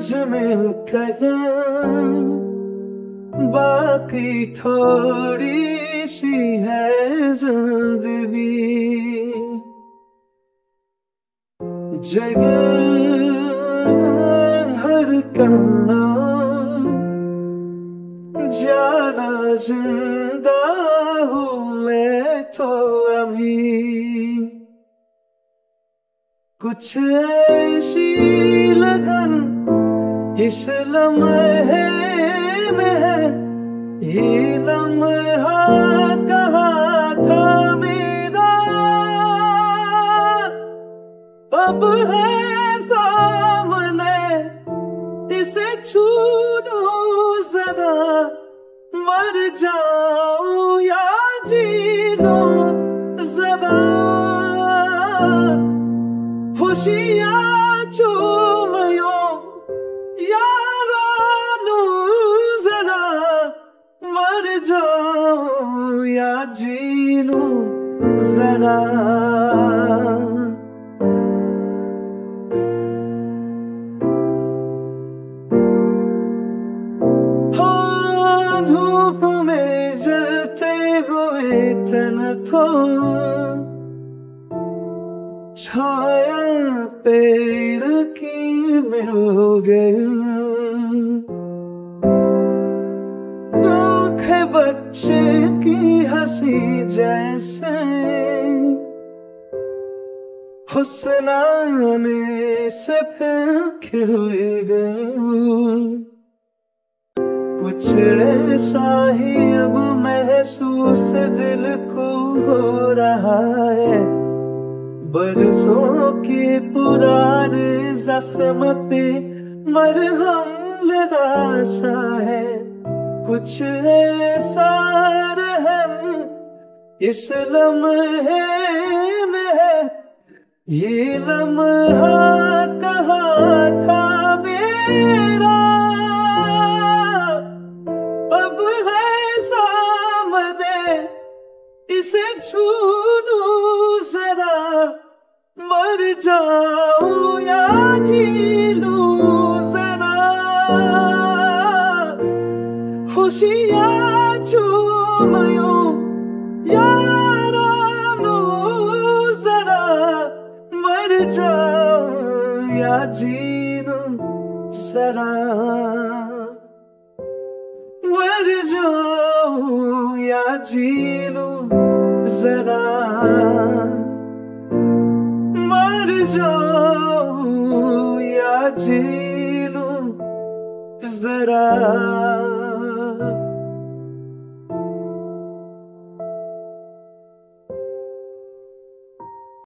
नाज में उतरा बाकी थोड़ी सी है ज़िंदगी। जग हर करना जाना ज़िंदा हूँ मैं तो अभी। कुछ ऐसी लगन इस लम्हे में है, ये लम्हा कहा था मेरा। अब है सामने, इसे छू जरा, मर जाऊँ या जी लो जरा। खुशियाँ चूम जाऊँ या जी लो जरा धूप में जलते हुए तन को छाया पेड़ की मिल गई। बच्चे की हँसी जैसे हुसनाने से फिर गई। कुछ ऐसा ही अब महसूस दिल को हो रहा है। बरसों के पुराने जख्म पे मरहम लगा सा है। कुछ ऐसा रहम इस लम्हे में है ये लम्हा कहा था मेरा? इसे छू जरा, मर जाऊँ या जी खुशियाँ चूम यारा लूँ जरा मर जाऊँ या जी जरा मर जाऊँ या जी जरा मर जाऊँ या जी जरा